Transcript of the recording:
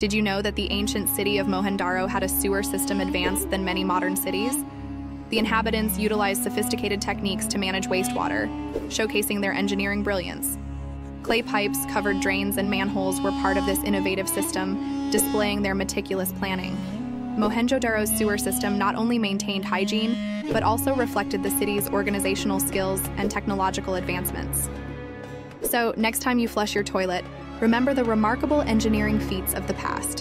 Did you know that the ancient city of Mohenjo-Daro had a sewer system advanced than many modern cities? The inhabitants utilized sophisticated techniques to manage wastewater, showcasing their engineering brilliance. Clay pipes, covered drains, and manholes were part of this innovative system, displaying their meticulous planning. Mohenjo-Daro's sewer system not only maintained hygiene, but also reflected the city's organizational skills and technological advancements. So, next time you flush your toilet, remember the remarkable engineering feats of the past.